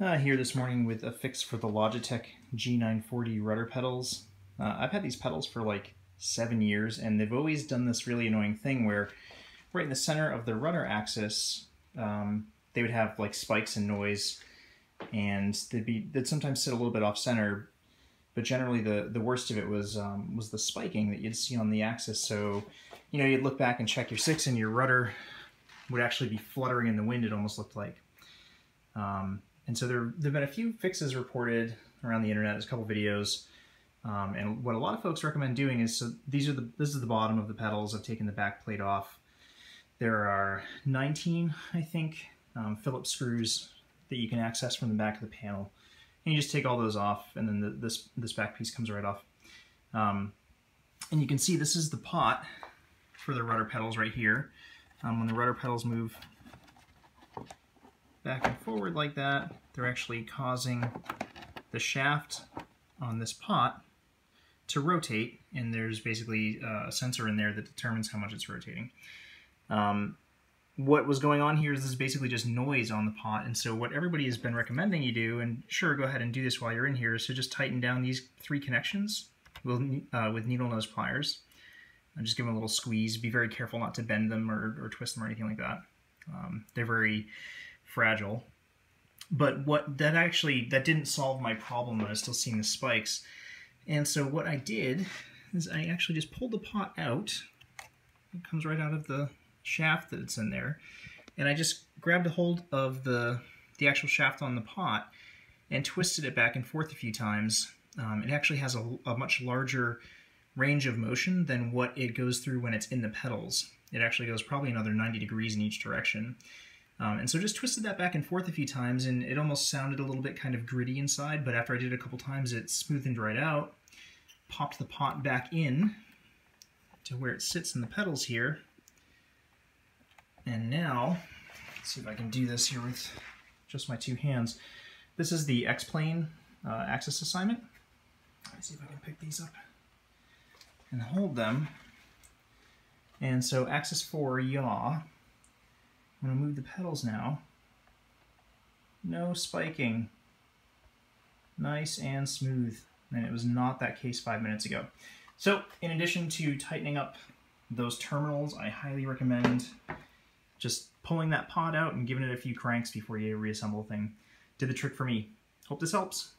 Uh, here this morning with a fix for the Logitech G940 rudder pedals. Uh, I've had these pedals for like seven years and they've always done this really annoying thing where right in the center of the rudder axis um, they would have like spikes and noise and they'd be they'd sometimes sit a little bit off center but generally the the worst of it was um, was the spiking that you'd see on the axis so you know you'd look back and check your six and your rudder would actually be fluttering in the wind it almost looked like um, and so there have been a few fixes reported around the internet there's a couple videos um, and what a lot of folks recommend doing is so these are the this is the bottom of the pedals I've taken the back plate off there are 19 I think um, Phillips screws that you can access from the back of the panel. And you just take all those off and then the, this, this back piece comes right off. Um, and you can see this is the pot for the rudder pedals right here. Um, when the rudder pedals move back and forward like that, they're actually causing the shaft on this pot to rotate and there's basically uh, a sensor in there that determines how much it's rotating. Um, what was going on here is this is basically just noise on the pot. And so what everybody has been recommending you do, and sure, go ahead and do this while you're in here, is to just tighten down these three connections with, uh, with needle nose pliers. And just give them a little squeeze. Be very careful not to bend them or, or twist them or anything like that. Um, they're very fragile. But what that actually, that didn't solve my problem I was still seeing the spikes. And so what I did is I actually just pulled the pot out. It comes right out of the shaft that's in there. And I just grabbed a hold of the, the actual shaft on the pot and twisted it back and forth a few times. Um, it actually has a, a, much larger range of motion than what it goes through when it's in the pedals. It actually goes probably another 90 degrees in each direction. Um, and so just twisted that back and forth a few times and it almost sounded a little bit kind of gritty inside, but after I did it a couple times it smoothed right out, popped the pot back in to where it sits in the pedals here, and now, let's see if I can do this here with just my two hands. This is the X-Plane uh, axis assignment. Let's see if I can pick these up and hold them. And so axis 4, yaw. I'm going to move the pedals now. No spiking. Nice and smooth. And it was not that case five minutes ago. So in addition to tightening up those terminals, I highly recommend just pulling that pot out and giving it a few cranks before you reassemble the thing did the trick for me. Hope this helps.